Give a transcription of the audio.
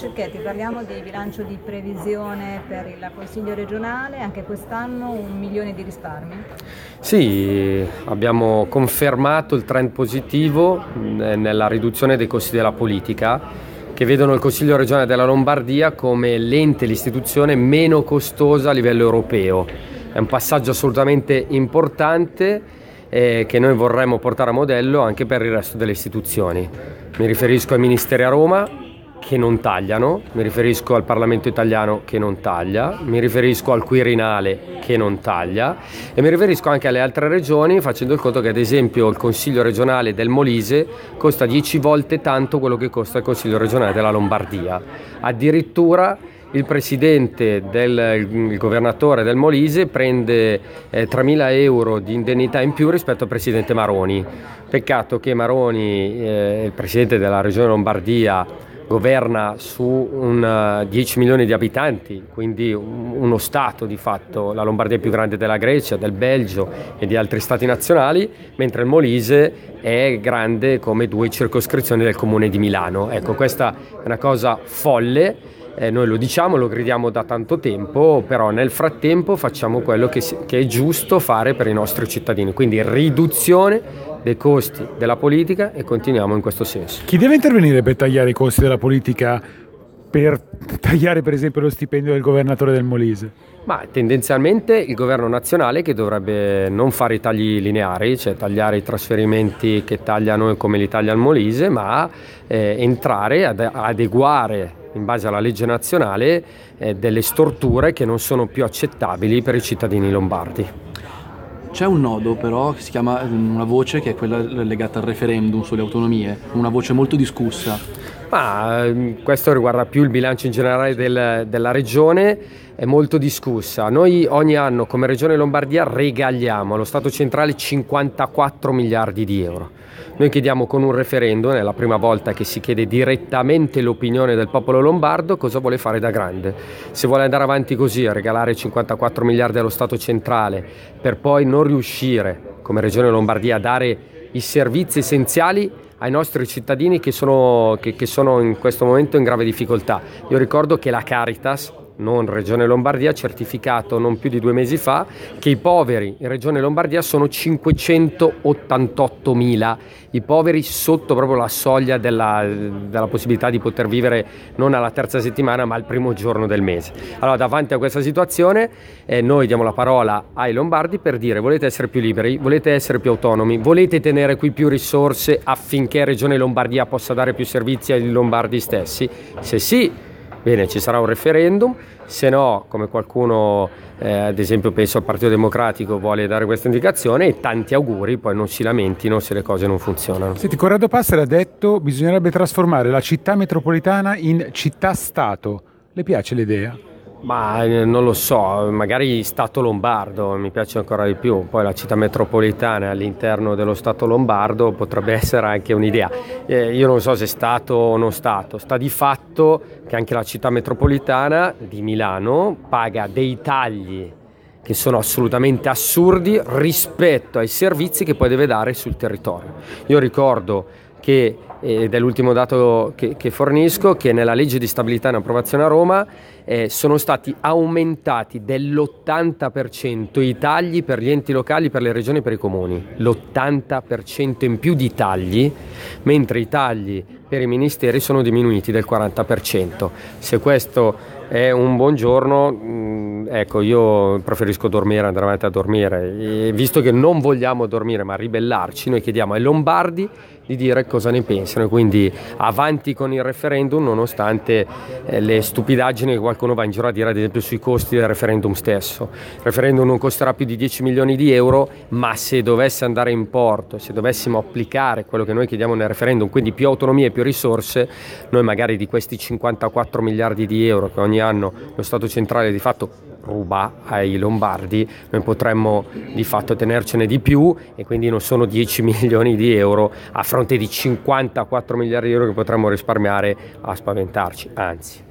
Cecchetti, parliamo di bilancio di previsione per il Consiglio regionale, anche quest'anno un milione di risparmi? Sì, abbiamo confermato il trend positivo nella riduzione dei costi della politica che vedono il Consiglio regionale della Lombardia come l'ente, l'istituzione meno costosa a livello europeo. È un passaggio assolutamente importante eh, che noi vorremmo portare a modello anche per il resto delle istituzioni. Mi riferisco ai ministeri a Roma che non tagliano, mi riferisco al Parlamento italiano che non taglia, mi riferisco al Quirinale che non taglia e mi riferisco anche alle altre regioni facendo il conto che ad esempio il Consiglio regionale del Molise costa 10 volte tanto quello che costa il Consiglio regionale della Lombardia. Addirittura il presidente del il governatore del Molise prende eh, 3.000 euro di indennità in più rispetto al presidente Maroni. Peccato che Maroni, eh, il presidente della regione Lombardia, governa su un, 10 eh, milioni di abitanti, quindi uno Stato di fatto, la Lombardia è più grande della Grecia, del Belgio e di altri Stati nazionali, mentre il Molise è grande come due circoscrizioni del comune di Milano. Ecco, questa è una cosa folle eh, noi lo diciamo, lo gridiamo da tanto tempo, però nel frattempo facciamo quello che, che è giusto fare per i nostri cittadini, quindi riduzione dei costi della politica e continuiamo in questo senso. Chi deve intervenire per tagliare i costi della politica per tagliare per esempio lo stipendio del governatore del Molise? Ma tendenzialmente il governo nazionale che dovrebbe non fare i tagli lineari, cioè tagliare i trasferimenti che tagliano come li taglia il Molise, ma eh, entrare ad adeguare in base alla legge nazionale eh, delle storture che non sono più accettabili per i cittadini lombardi. C'è un nodo però che si chiama mm, una voce che è quella legata al referendum sulle autonomie, una voce molto discussa. Ma, mm, questo riguarda più il bilancio in generale del, della regione, è molto discussa. Noi ogni anno come Regione Lombardia regaliamo allo Stato centrale 54 miliardi di euro. Noi chiediamo con un referendum, è la prima volta che si chiede direttamente l'opinione del popolo lombardo, cosa vuole fare da grande. Se vuole andare avanti così a regalare 54 miliardi allo Stato centrale per poi non riuscire come Regione Lombardia a dare i servizi essenziali ai nostri cittadini che sono, che, che sono in questo momento in grave difficoltà. Io ricordo che la Caritas non Regione Lombardia, ha certificato non più di due mesi fa che i poveri in Regione Lombardia sono 588 mila, i poveri sotto proprio la soglia della, della, possibilità di poter vivere non alla terza settimana ma al primo giorno del mese. Allora davanti a questa situazione eh, noi diamo la parola ai lombardi per dire volete essere più liberi, volete essere più autonomi, volete tenere qui più risorse affinché Regione Lombardia possa dare più servizi ai lombardi stessi? Se sì, Bene, ci sarà un referendum, se no, come qualcuno, eh, ad esempio penso al Partito Democratico, vuole dare questa indicazione e tanti auguri, poi non si lamentino se le cose non funzionano. Senti, Corrado Passera ha detto che bisognerebbe trasformare la città metropolitana in città-stato. Le piace l'idea? Ma eh, non lo so, magari Stato Lombardo mi piace ancora di più, poi la città metropolitana all'interno dello Stato Lombardo potrebbe essere anche un'idea. Eh, io non so se è Stato o non Stato, sta di fatto che anche la città metropolitana di Milano paga dei tagli che sono assolutamente assurdi rispetto ai servizi che poi deve dare sul territorio. Io ricordo che, ed è l'ultimo dato che, che fornisco, che nella legge di stabilità in approvazione a Roma eh, sono stati aumentati dell'80% i tagli per gli enti locali, per le regioni e per i comuni. L'80% in più di tagli, mentre i tagli per i ministeri sono diminuiti del 40%. Se questo è un buon giorno, mm, ecco, io preferisco dormire, andare avanti a dormire. E visto che non vogliamo dormire ma ribellarci, noi chiediamo ai lombardi di dire cosa ne pensano. Quindi avanti con il referendum, nonostante eh, le stupidaggini che qualcuno va in giro a dire, ad esempio, sui costi del referendum stesso. Il referendum non costerà più di 10 milioni di euro, ma se dovesse andare in porto, se dovessimo applicare quello che noi chiediamo nel referendum, quindi più autonomia e più risorse, noi magari di questi 54 miliardi di euro che ogni anno lo Stato centrale di fatto ruba ai lombardi, noi potremmo di fatto tenercene di più e quindi non sono 10 milioni di euro a fronte di 54 miliardi di euro che potremmo risparmiare a spaventarci, anzi.